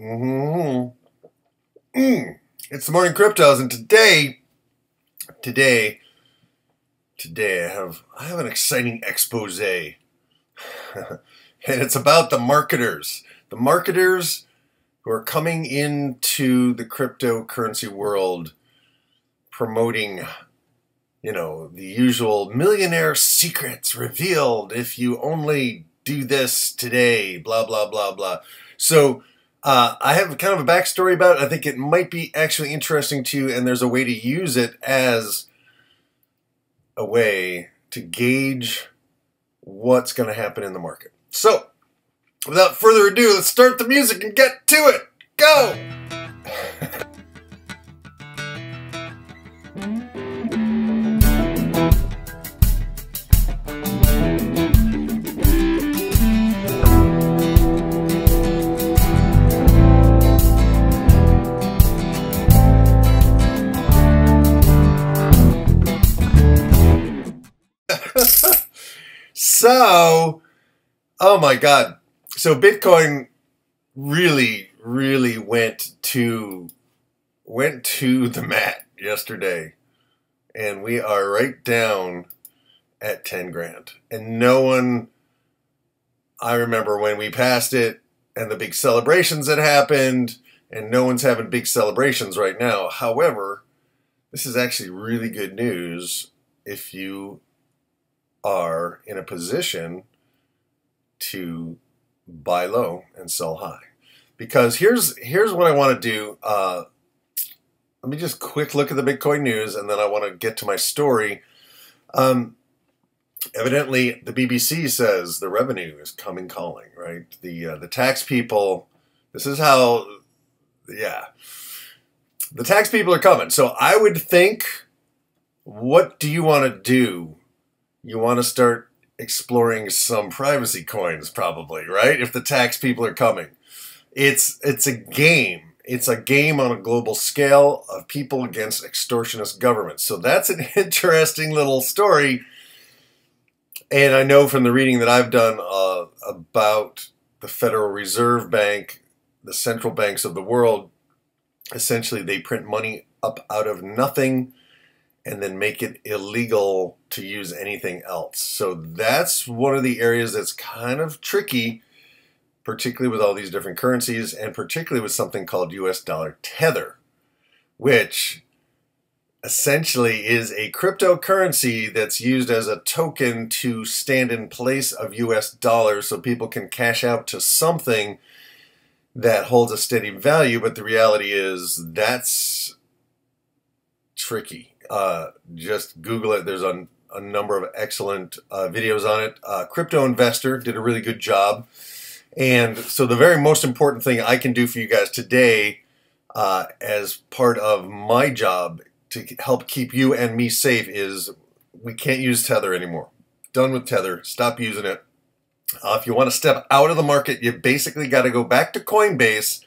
Mm-hmm. Mm. It's the morning cryptos, and today, today, today I have I have an exciting expose, and it's about the marketers, the marketers who are coming into the cryptocurrency world, promoting, you know, the usual millionaire secrets revealed if you only do this today, blah blah blah blah. So uh, I have kind of a backstory about it. I think it might be actually interesting to you, and there's a way to use it as a way to gauge what's going to happen in the market. So, without further ado, let's start the music and get to it. Go! so, oh my God. So Bitcoin really, really went to went to the mat yesterday. And we are right down at 10 grand. And no one I remember when we passed it and the big celebrations that happened, and no one's having big celebrations right now. However, this is actually really good news if you are in a position to buy low and sell high. Because here's here's what I want to do. Uh, let me just quick look at the Bitcoin news, and then I want to get to my story. Um, evidently, the BBC says the revenue is coming calling. Right, the uh, the tax people. This is how, yeah, the tax people are coming. So I would think, what do you want to do you want to start exploring some privacy coins probably right? If the tax people are coming. It's it's a game. It's a game on a global scale of people against extortionist governments. So that's an interesting little story. And i know from the reading that i've done uh, about the federal reserve bank the central banks of the world essentially they print money up out of nothing and then make it illegal to use anything else. So that's one of the areas that's kind of tricky, particularly with all these different currencies, and particularly with something called US dollar tether, which essentially is a cryptocurrency that's used as a token to stand in place of US dollars so people can cash out to something that holds a steady value. But the reality is that's tricky uh, just Google it. There's a, a number of excellent uh, videos on it. Uh, Crypto Investor did a really good job. And so, the very most important thing I can do for you guys today, uh, as part of my job to help keep you and me safe, is we can't use Tether anymore. Done with Tether. Stop using it. Uh, if you want to step out of the market, you basically got to go back to Coinbase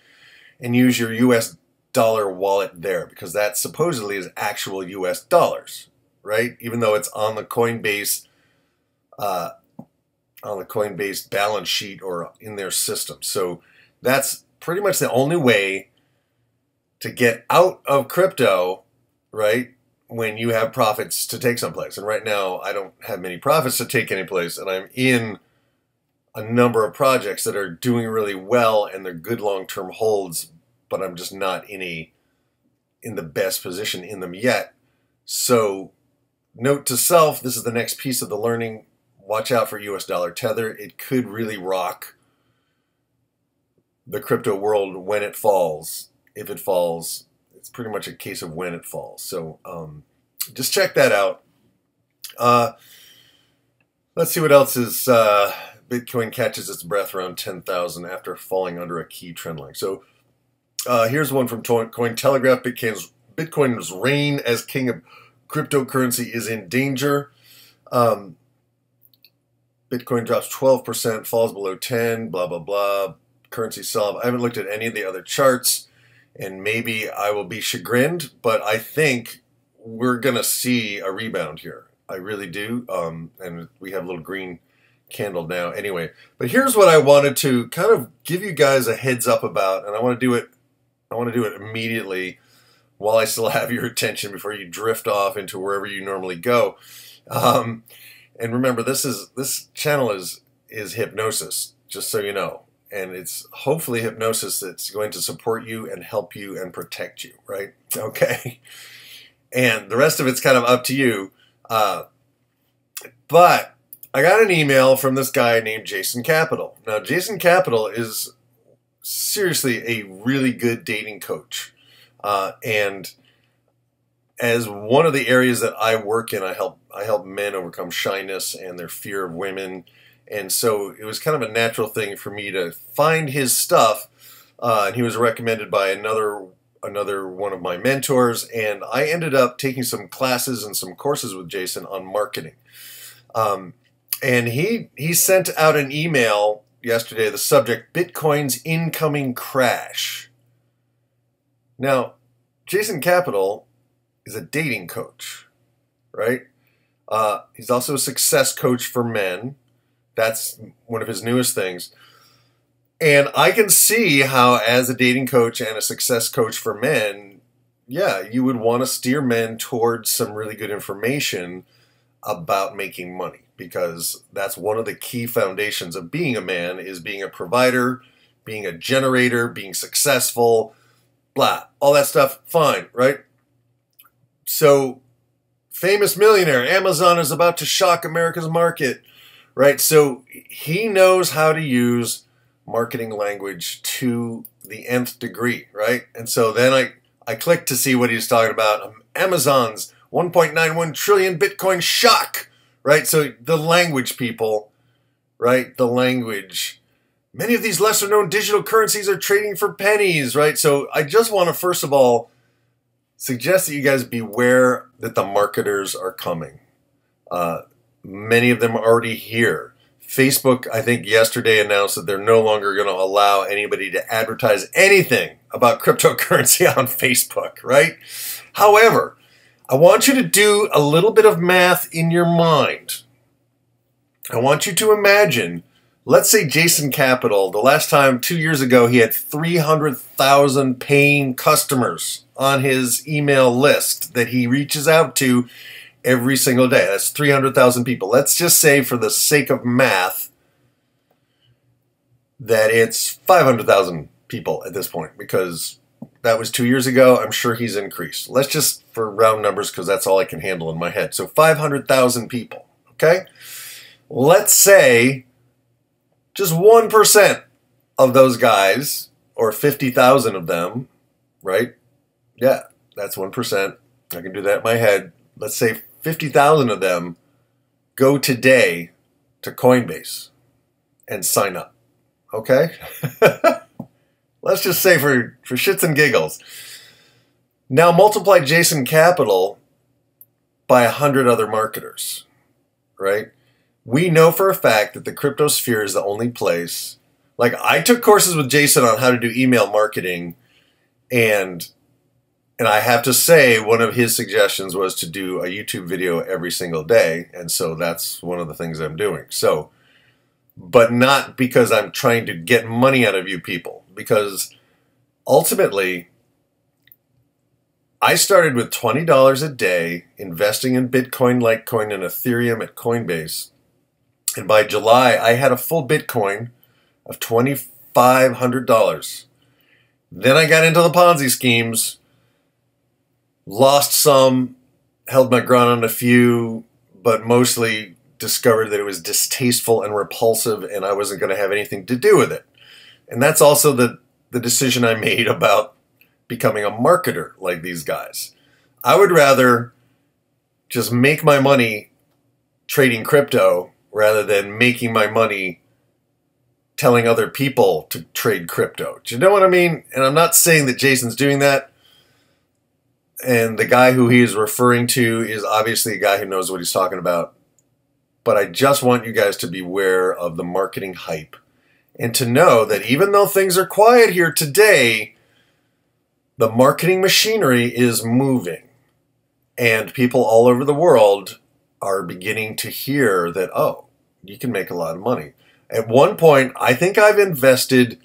and use your US dollar wallet there because that supposedly is actual US dollars, right? Even though it's on the Coinbase uh, on the Coinbase balance sheet or in their system. So that's pretty much the only way to get out of crypto, right? When you have profits to take someplace. And right now, I don't have many profits to take anyplace, and I'm in a number of projects that are doing really well and they're good long term holds, but I'm just not in a in the best position in them yet. So, note to self: this is the next piece of the learning. Watch out for U.S. dollar tether. It could really rock the crypto world when it falls. If it falls, it's pretty much a case of when it falls. So, um, just check that out. Uh, let's see what else is. Uh, Bitcoin catches its breath around 10,000 after falling under a key trend line. So uh, here's one from Cointelegraph. Bitcoin's, Bitcoin's reign as king of cryptocurrency is in danger. Um, Bitcoin drops 12%, falls below 10, blah, blah, blah. Currency solve. I haven't looked at any of the other charts, and maybe I will be chagrined, but I think we're going to see a rebound here. I really do. Um, and we have a little green candle now. Anyway, but here's what I wanted to kind of give you guys a heads up about, and I want to do it. I want to do it immediately while I still have your attention before you drift off into wherever you normally go. Um, and remember, this is this channel is is hypnosis, just so you know, and it's hopefully hypnosis that's going to support you and help you and protect you, right? Okay, and the rest of it's kind of up to you. Uh, but I got an email from this guy named Jason Capital. Now, Jason Capital is seriously a really good dating coach. Uh, and as one of the areas that I work in, I help I help men overcome shyness and their fear of women, and so it was kind of a natural thing for me to find his stuff. Uh, and he was recommended by another another one of my mentors, and I ended up taking some classes and some courses with Jason on marketing. Um, and he he sent out an email yesterday. The subject: Bitcoin's incoming crash. Now, Jason Capital is a dating coach, right? Uh, he's also a success coach for men. That's one of his newest things. And I can see how, as a dating coach and a success coach for men, yeah, you would want to steer men towards some really good information about making money because that's one of the key foundations of being a man is being a provider, being a generator, being successful, blah, all that stuff, fine, right? So, famous millionaire, Amazon is about to shock America's market, right? So, he knows how to use marketing language to the nth degree, right? And so then I, I clicked to see what he's talking about. Amazon's 1.91 trillion Bitcoin shock, right? So the language, people, right? The language Many of these lesser known digital currencies are trading for pennies, right? So I just want to first of all suggest that you guys beware that the marketers are coming. Uh, many of them are already here. Facebook, I think yesterday announced that they're no longer going to allow anybody to advertise anything about cryptocurrency on Facebook, right? However, I want you to do a little bit of math in your mind. I want you to imagine let's say Jason Capital, the last time two years ago, he had 300,000 paying customers on his email list that he reaches out to every single day. That's 300,000 people. Let's just say, for the sake of math, that it's 500,000 people at this point because that was two years ago. I'm sure he's increased. Let's just, for round numbers, because that's all I can handle in my head. So 500,000 people, okay? Let's say just 1% of those guys, or 50,000 of them, right? Yeah, that's 1%. I can do that in my head. Let's say 50,000 of them go today to Coinbase and sign up. Okay? Let's just say for, for shits and giggles. Now multiply Jason Capital by 100 other marketers, right? we know for a fact that the crypto sphere is the only place. Like I took courses with Jason on how to do email marketing and and I have to say one of his suggestions was to do a YouTube video every single day and so that's one of the things I'm doing. So but not because I'm trying to get money out of you people because ultimately I started with $20 a day investing in Bitcoin, Litecoin, and Ethereum at Coinbase and by July, I had a full Bitcoin of $2,500. Then I got into the Ponzi schemes, lost some, held my ground on a few, but mostly discovered that it was distasteful and repulsive and I wasn't going to have anything to do with it. And that's also the, the decision I made about becoming a marketer like these guys. I would rather just make my money trading crypto rather than making my money telling other people to trade crypto. Do you know what I mean? And I'm not saying that Jason's doing that. And the guy who he is referring to is obviously a guy who knows what he's talking about. But I just want you guys to beware of the marketing hype and to know that even though things are quiet here today, the marketing machinery is moving. And people all over the world are beginning to hear that, oh, you can make a lot of money. At one point, I think I've invested,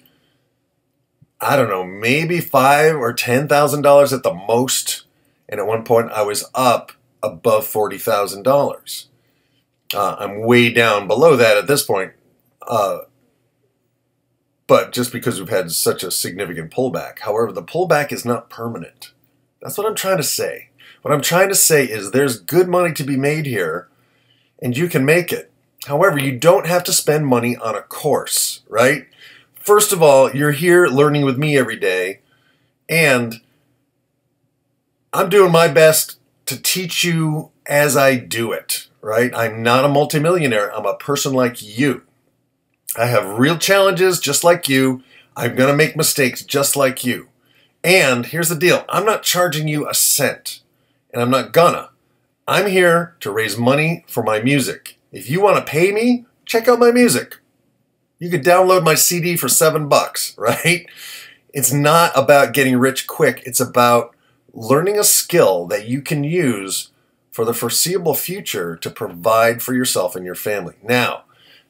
I don't know, maybe five or ten thousand dollars at the most, and at one point I was up above forty thousand uh, dollars. I'm way down below that at this point, uh, but just because we've had such a significant pullback. However, the pullback is not permanent. That's what I'm trying to say. What I'm trying to say is there's good money to be made here, and you can make it. However, you don't have to spend money on a course, right? First of all, you're here learning with me every day, and I'm doing my best to teach you as I do it, right? I'm not a multimillionaire. I'm a person like you. I have real challenges just like you. I'm going to make mistakes just like you. And here's the deal I'm not charging you a cent, and I'm not gonna. I'm here to raise money for my music. If you want to pay me, check out my music. You could download my CD for seven bucks, right? It's not about getting rich quick. It's about learning a skill that you can use for the foreseeable future to provide for yourself and your family. Now,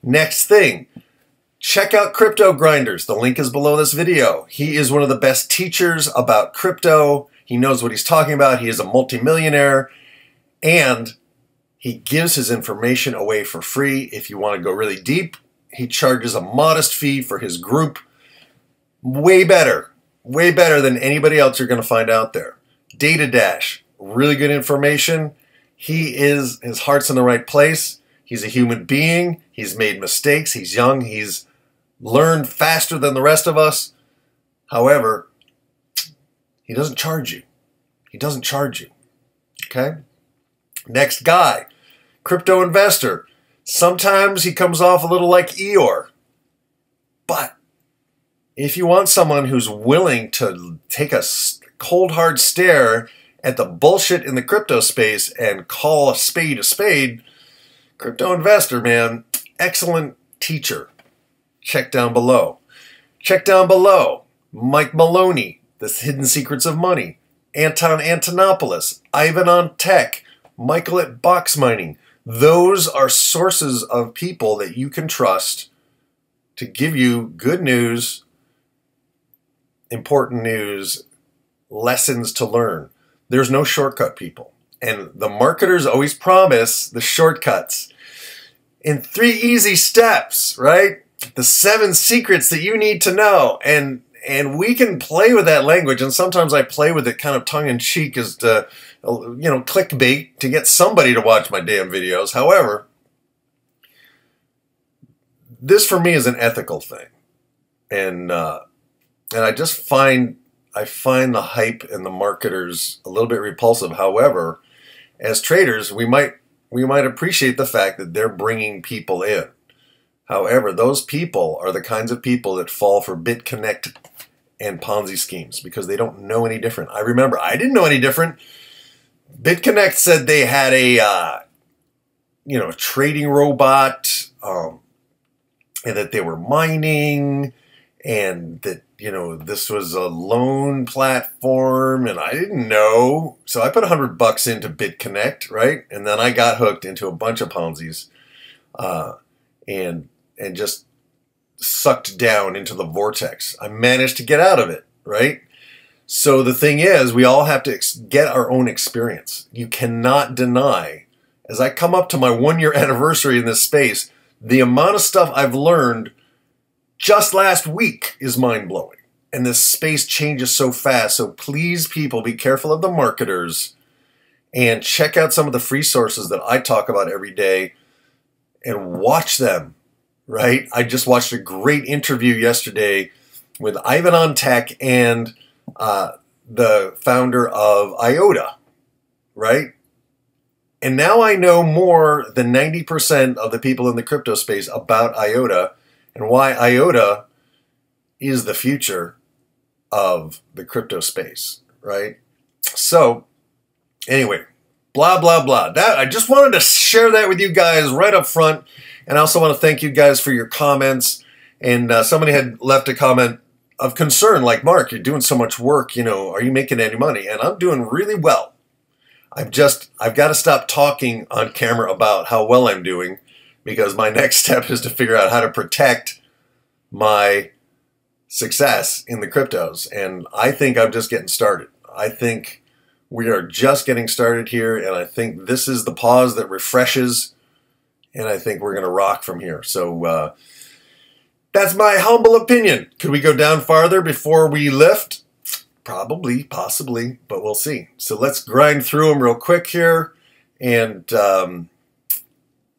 next thing, check out Crypto Grinders. The link is below this video. He is one of the best teachers about crypto. He knows what he's talking about. He is a multimillionaire and he gives his information away for free. If you want to go really deep, he charges a modest fee for his group. Way better, way better than anybody else you're going to find out there. Data Dash, really good information. He is, his heart's in the right place. He's a human being. He's made mistakes. He's young. He's learned faster than the rest of us. However, he doesn't charge you. He doesn't charge you. Okay? Next guy, crypto investor. Sometimes he comes off a little like Eeyore. But if you want someone who's willing to take a cold hard stare at the bullshit in the crypto space and call a spade a spade, crypto investor, man, excellent teacher. Check down below. Check down below. Mike Maloney, The Hidden Secrets of Money. Anton Antonopoulos, Ivan on Tech, Michael at Box Mining. Those are sources of people that you can trust to give you good news, important news, lessons to learn. There's no shortcut, people. And the marketers always promise the shortcuts in three easy steps, right? The seven secrets that you need to know. And and we can play with that language and sometimes i play with it kind of tongue-in-cheek as to you know, clickbait to get somebody to watch my damn videos. However, this for me is an ethical thing, and uh, and I just find I find the hype and the marketers a little bit repulsive. However, as traders, we might we might appreciate the fact that they're bringing people in. However, those people are the kinds of people that fall for BitConnect and Ponzi schemes because they don't know any different. I remember I didn't know any different. BitConnect said they had a, uh, you know, trading robot, um, and that they were mining, and that you know this was a loan platform, and I didn't know, so I put a hundred bucks into BitConnect, right, and then I got hooked into a bunch of Ponzi's, uh, and and just sucked down into the vortex. I managed to get out of it, right? So the thing is, we all have to get our own experience. You cannot deny, as I come up to my one year anniversary in this space, the amount of stuff I've learned just last week is mind blowing. And this space changes so fast. So please, people, be careful of the marketers and check out some of the free sources that I talk about every day and watch them, right? I just watched a great interview yesterday with Ivan on Tech and uh, the founder of IOTA, right? And now I know more than 90% of the people in the crypto space about IOTA and why IOTA is the future of the crypto space, right? So, anyway, blah, blah, blah. That I just wanted to share that with you guys right up front. And I also want to thank you guys for your comments. And uh, somebody had left a comment of concern like mark you're doing so much work you know are you making any money and i'm doing really well i've just i've got to stop talking on camera about how well i'm doing because my next step is to figure out how to protect my success in the cryptos. And I think I'm just getting started. I think we are just getting started here, and I think this is the pause that refreshes, and I think we're going to rock from here. So uh, that's my humble opinion. Could we go down farther before we lift? Probably, possibly, but we'll see. So let's grind through them real quick here. And um,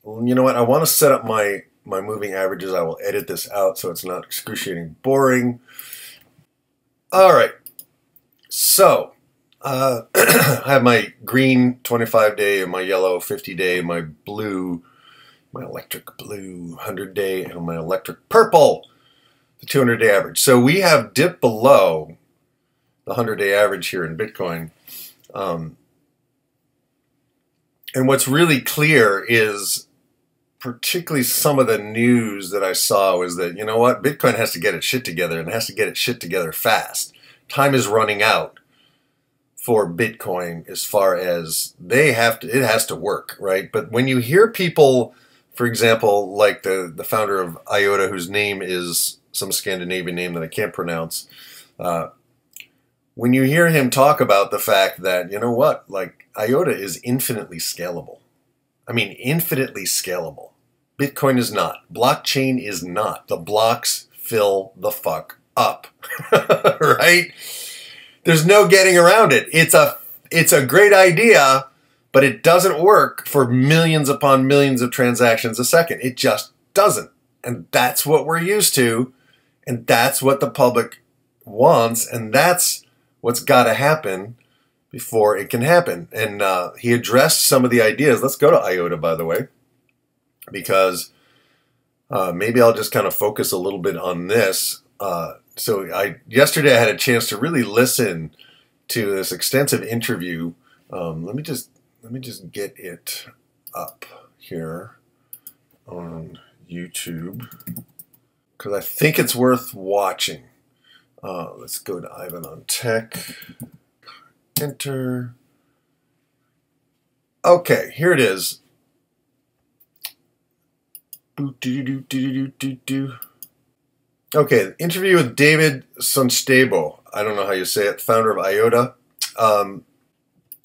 you know what? I want to set up my my moving averages. I will edit this out so it's not excruciating boring. All right. So uh, I have my green 25 day and my yellow 50 day, my blue, my electric blue 100 day, and my electric purple, the 200 day average. So we have dipped below the 100 day average here in Bitcoin. Um, and what's really clear is particularly some of the news that I saw was that, you know what, Bitcoin has to get its shit together and has to get its shit together fast. Time is running out for Bitcoin as far as they have to, it has to work, right? But when you hear people, for example, like the, the founder of IOTA, whose name is some Scandinavian name that I can't pronounce, uh, when you hear him talk about the fact that, you know what, like IOTA is infinitely scalable. I mean, infinitely scalable. Bitcoin is not. Blockchain is not. The blocks fill the fuck up. right? There's no getting around it. It's a it's a great idea, but it doesn't work for millions upon millions of transactions a second. It just doesn't. And that's what we're used to, and that's what the public wants, and that's what's got to happen before it can happen. And uh, he addressed some of the ideas. Let's go to IOTA, by the way because uh, maybe I'll just kind of focus a little bit on this. Uh, so I yesterday I had a chance to really listen to this extensive interview. Um, let me just let me just get it up here on YouTube because I think it's worth watching. Uh, let's go to Ivan on Tech. Enter. Okay, here it is. Okay, interview with David Sunstable. I don't know how you say it, founder of IOTA. Um,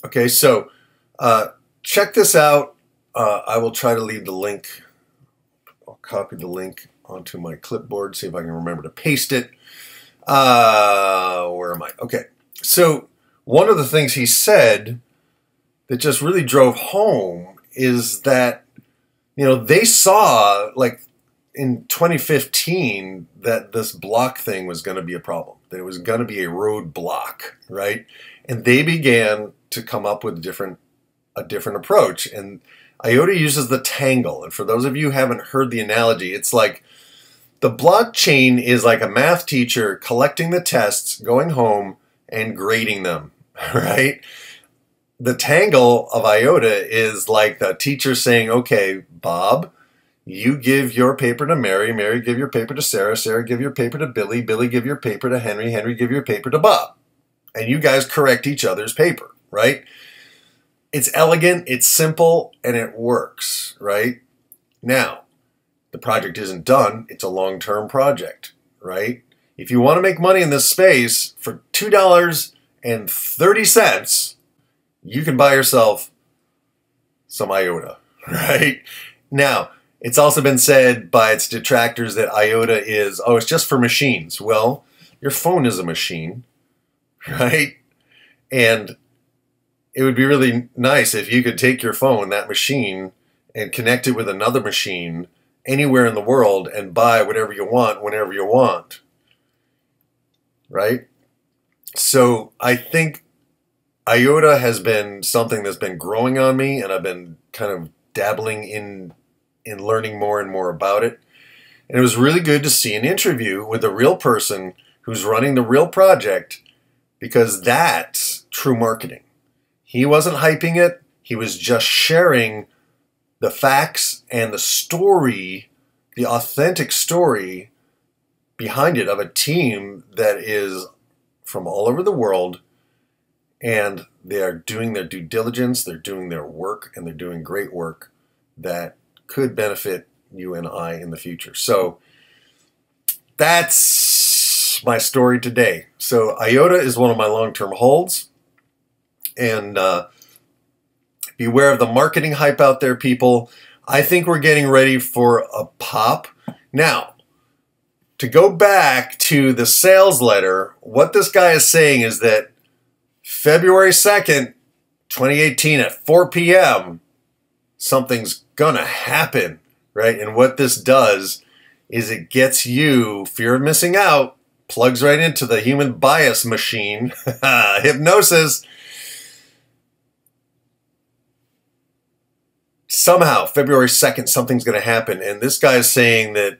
okay, so uh, check this out. Uh, I will try to leave the link. I'll copy the link onto my clipboard, see if I can remember to paste it. Uh, where am I? Okay, so one of the things he said that just really drove home is that you know, they saw like in 2015 that this block thing was going to be a problem, that it was going to be a roadblock, right? And they began to come up with different a different approach. And IOTA uses the tangle. And for those of you who haven't heard the analogy, it's like the blockchain is like a math teacher collecting the tests, going home and grading them, right? the tangle of IOTA is like the teacher saying, okay, Bob, you give your paper to Mary, Mary give your paper to Sarah, Sarah give your paper to Billy, Billy give your paper to Henry, Henry give your paper to Bob. And you guys correct each other's paper, right? It's elegant, it's simple, and it works, right? Now, the project isn't done, it's a long term project, right? If you want to make money in this space for $2.30, you can buy yourself some IOTA, right? Now, it's also been said by its detractors that IOTA is, oh, it's just for machines. Well, your phone is a machine, right? And it would be really nice if you could take your phone, that machine, and connect it with another machine anywhere in the world and buy whatever you want whenever you want. Right? So I think IOTA has been something that's been growing on me, and I've been kind of dabbling in in learning more and more about it. And it was really good to see an interview with a real person who's running the real project because that's true marketing. He wasn't hyping it, he was just sharing the facts and the story, the authentic story behind it of a team that is from all over the world and they are doing their due diligence, they're doing their work, and they're doing great work that could benefit you and I in the future. So that's my story today. So IOTA is one of my long-term holds, and uh, beware of the marketing hype out there, people. I think we're getting ready for a pop. Now, to go back to the sales letter, what this guy is saying is that February 2nd, 2018 at 4 p.m., something's gonna happen, right? And what this does is it gets you fear of missing out, plugs right into the human bias machine, hypnosis. Somehow, February 2nd, something's going to happen. And this guy is saying that,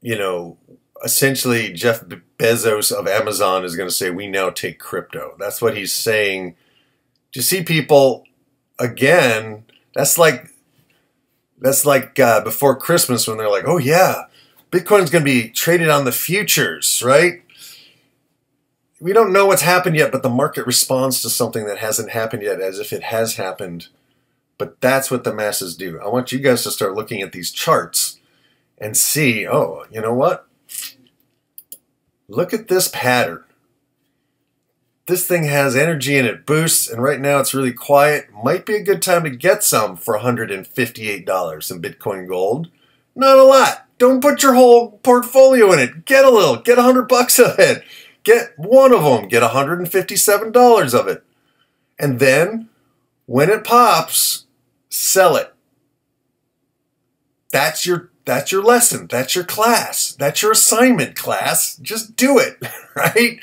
you know, essentially Jeff Bezos of Amazon is going to say, we now take crypto. That's what he's saying. You see people, again, that's like that's like uh, before Christmas when they're like, oh yeah, Bitcoin's going to be traded on the futures, right? We don't know what's happened yet, but the market responds to something that hasn't happened yet as if it has happened. But that's what the masses do. I want you guys to start looking at these charts and see, oh, you know what? Look at this pattern this thing has energy and it boosts, and right now it's really quiet. Might be a good time to get some for $158 in Bitcoin Gold. Not a lot. Don't put your whole portfolio in it. Get a little. Get a hundred bucks of it. Get one of them. Get $157 of it. And then, when it pops, sell it. That's your that's your lesson. That's your class. That's your assignment, class. Just do it, right?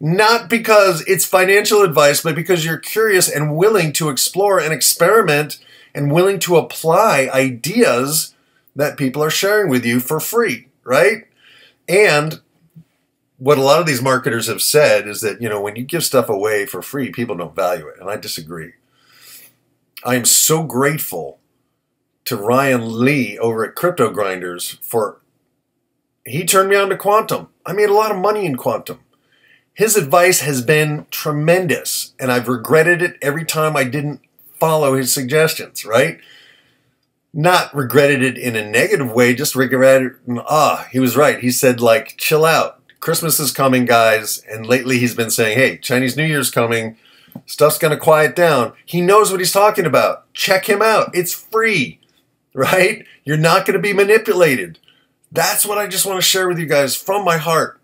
not because it's financial advice, but because you're curious and willing to explore and experiment and willing to apply ideas that people are sharing with you for free, right? And what a lot of these marketers have said is that, you know, when you give stuff away for free, people don't value it. And I disagree. I am so grateful to Ryan Lye over at Crypto Grinders for he turned me on to Qtum. I made a lot of money in Qtum. His advice has been tremendous, and I've regretted it every time I didn't follow his suggestions, right? Not regretted it in a negative way, just regretted, ah, he was right. He said, like, chill out. Christmas is coming, guys. And lately he's been saying, hey, Chinese New Year's coming. Stuff's going to quiet down. He knows what he's talking about. Check him out. It's free, right? You're not going to be manipulated. That's what I just want to share with you guys from my heart.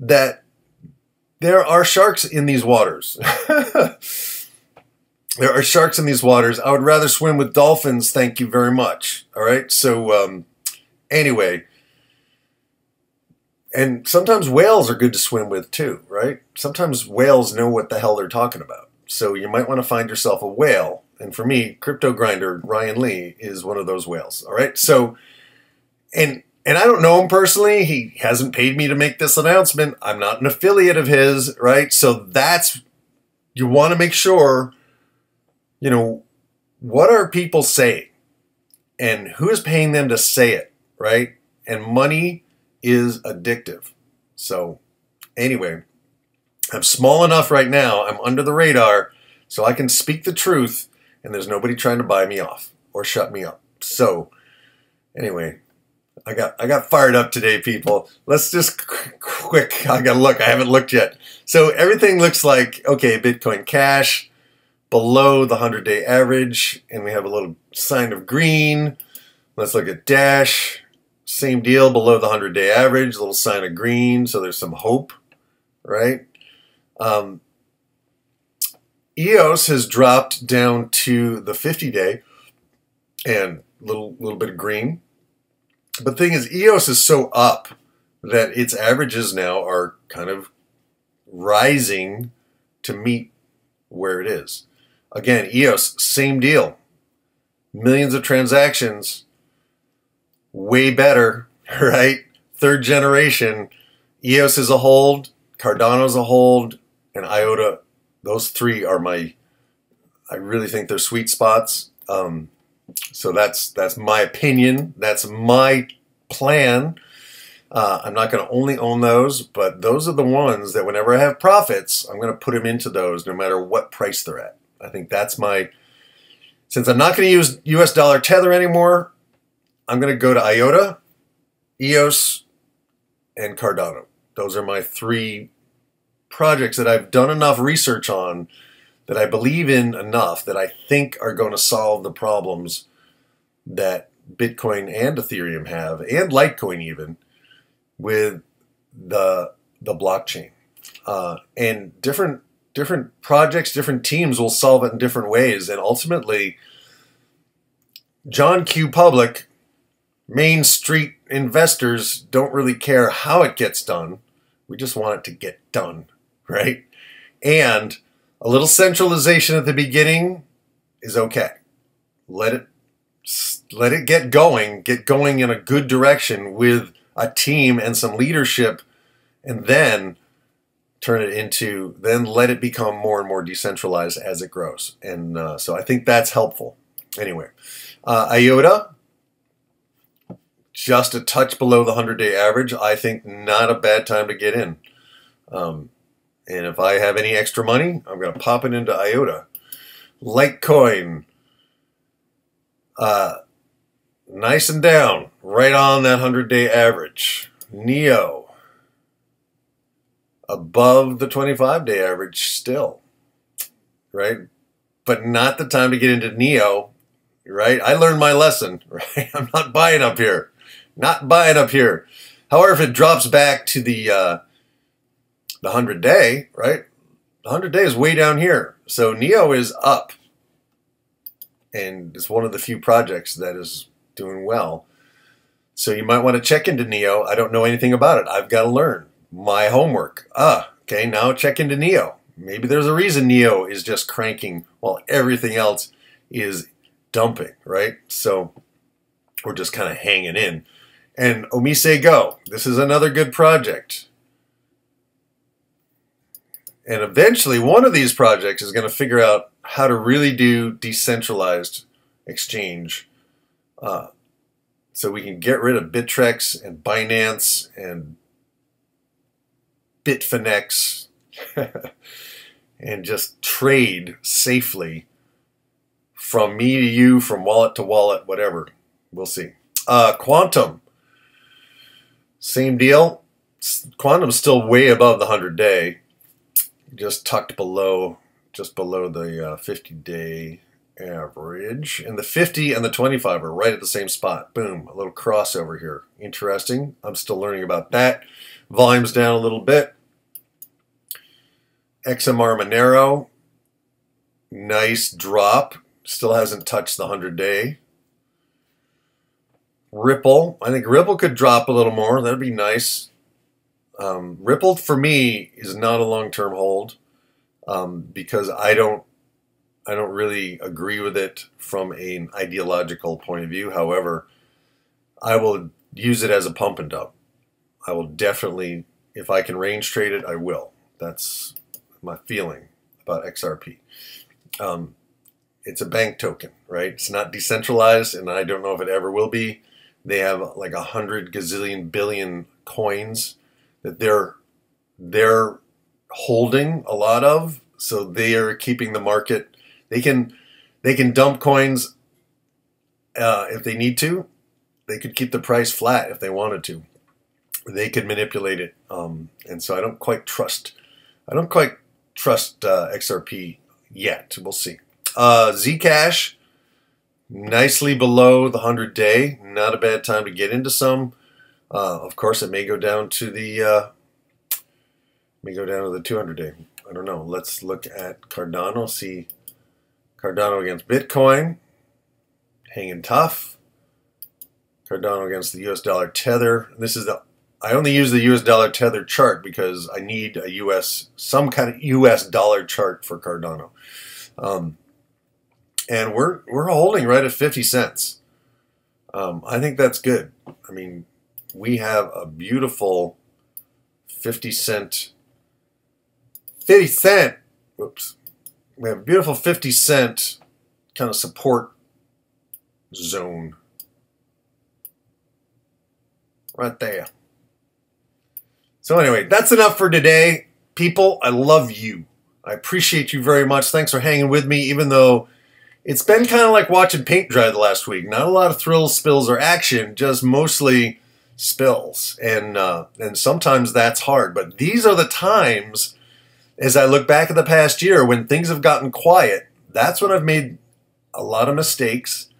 That there are sharks in these waters. there are sharks in these waters. I would rather swim with dolphins, thank you very much. All right. So, um, anyway, and sometimes whales are good to swim with too, right? Sometimes whales know what the hell they're talking about. So you might want to find yourself a whale. And for me, crypto grinder Ryan Lye is one of those whales. All right. So, and and I don't know him personally. He hasn't paid me to make this announcement. I'm not an affiliate of his, right? So that's, you want to make sure, you know, what are people saying? And who is paying them to say it, right? And money is addictive. So, anyway, I'm small enough right now, I'm under the radar, so I can speak the truth, and there's nobody trying to buy me off or shut me up. So, anyway, I got I got fired up today, people. Let's just quick. I got to look. I haven't looked yet. So everything looks like okay. Bitcoin Cash below the hundred day average, and we have a little sign of green. Let's look at Dash. Same deal below the hundred day average. Little sign of green. So there's some hope, right? Um, EOS has dropped down to the 50 day and little little bit of green but the thing is, EOS is so up that its averages now are kind of rising to meet where it is. Again, EOS, same deal. Millions of transactions, way better, right? Third generation. EOS is a hold, Cardano is a hold, and IOTA. Those three are my, I really think they're sweet spots. Um, so that's that's my opinion. That's my plan. Uh, I'm not going to only own those, but those are the ones that whenever I have profits, I'm going to put them into those no matter what price they're at. I think that's my. Since I'm not going to use US dollar tether anymore, I'm going to go to IOTA, EOS, and Cardano. Those are my three projects that I've done enough research on that I believe in enough that I think are going to solve the problems that Bitcoin and Ethereum have, and Litecoin even, with the the blockchain. Uh, and different different projects, different teams will solve it in different ways, and ultimately, John Q. Public, Main Street investors don't really care how it gets done. We just want it to get done, right? And a little centralization at the beginning is okay. Let it let it get going, get going in a good direction with a team and some leadership, and then turn it into, then let it become more and more decentralized as it grows. And uh, so I think that's helpful. Anyway, uh, IOTA, just a touch below the 100 day average. I think not a bad time to get in. Um, and if I have any extra money, I'm going to pop it into IOTA. Litecoin, uh, nice and down, right on that 100 day average. NEO, above the 25 day average still, right? But not the time to get into NEO, right? I learned my lesson, right? I'm not buying up here, not buying up here. However, if it drops back to the uh, the 100 day, right? The 100 day is way down here. So NEO is up. And it's one of the few projects that is doing well. So you might want to check into NEO. I don't know anything about it. I've got to learn my homework. Ah, okay, now check into NEO. Maybe there's a reason NEO is just cranking while everything else is dumping, right? So we're just kind of hanging in. And Omise Go, this is another good project. And eventually, one of these projects is going to figure out how to really do decentralized exchange. Uh, so we can get rid of Bittrex and Binance and Bitfinex and just trade safely from me to you, from wallet to wallet, whatever. We'll see. Uh, Quantum, same deal. Qtum's still way above the 100 day just tucked below, just below the uh, 50 day average. And the 50 and the 25 are right at the same spot. Boom, a little crossover here. Interesting. I'm still learning about that. Volume's down a little bit. XMR Monero, nice drop. Still hasn't touched the 100 day. Ripple, I think Ripple could drop a little more. That'd be nice. Um, Ripple for me is not a long term hold um, because I don't I don't really agree with it from an ideological point of view. However, I will use it as a pump and dump. I will definitely, if I can range trade it, I will. That's my feeling about XRP. Um, it's a bank token, right? It's not decentralized, and I don't know if it ever will be. They have like a hundred gazillion billion coins that they're they're holding a lot of, so they are keeping the market. They can they can dump coins uh, if they need to. They could keep the price flat if they wanted to. They could manipulate it, um, and so I don't quite trust. I don't quite trust uh, XRP yet. We'll see. Uh, Zcash, nicely below the hundred day. Not a bad time to get into some. Uh, of course, it may go down to the uh, may go down to the 200 day. I don't know. Let's look at Cardano. See Cardano against Bitcoin, hanging tough. Cardano against the U.S. dollar tether. This is the I only use the U.S. dollar tether chart because I need a U.S. some kind of U.S. dollar chart for Cardano. Um, and we're we're holding right at 50 cents. Um, I think that's good. I mean, we have a beautiful 50 cent 50 cent whoops we have a beautiful 50 cent kind of support zone. Right there. So anyway that's enough for today. People i love you. I appreciate you very much. Thanks for hanging with me even though it's been kind of like watching paint dry the last week. Not a lot of thrills, spills, or action, just mostly spills. And uh, and sometimes that's hard. But these are the times, as I look back at the past year, when things have gotten quiet. That's when I've made a lot of mistakes.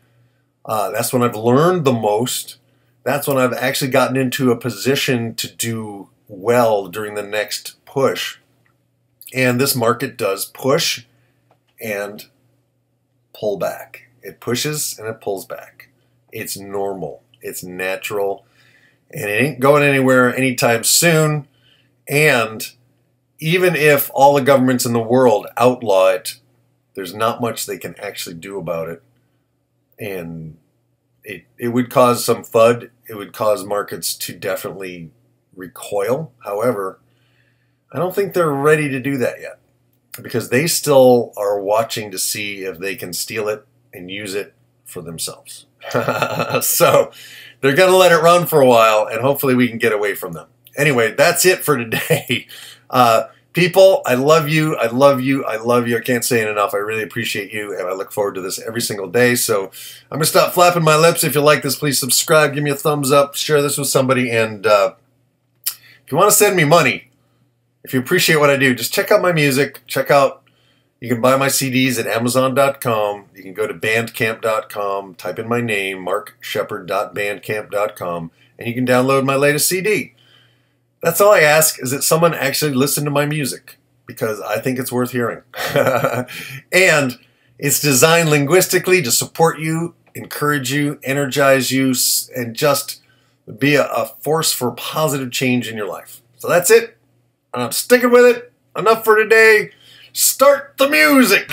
Uh, that's when I've learned the most. That's when I've actually gotten into a position to do well during the next push. And this market does push and pull back. It pushes and it pulls back. It's normal. It's natural. And it ain't going anywhere anytime soon. And even if all the governments in the world outlaw it, there's not much they can actually do about it. And it, it would cause some FUD. It would cause markets to definitely recoil. However, I don't think they're ready to do that yet because they still are watching to see if they can steal it and use it for themselves. so they're going to let it run for a while and hopefully we can get away from them. Anyway, that's it for today. Uh, people, I love you. I love you. I love you. I can't say it enough. I really appreciate you and I look forward to this every single day. So I'm going to stop flapping my lips. If you like this, please subscribe, give me a thumbs up, share this with somebody. And uh, if you want to send me money, if you appreciate what I do, just check out my music. Check out, you can buy my CDs at Amazon.com. You can go to Bandcamp.com, type in my name, markshepard.bandcamp.com, and you can download my latest CD. That's all I ask is that someone actually listen to my music because I think it's worth hearing. and it's designed linguistically to support you, encourage you, energize you, and just be a, a force for positive change in your life. So that's it. I'm sticking with it. Enough for today. Start the music.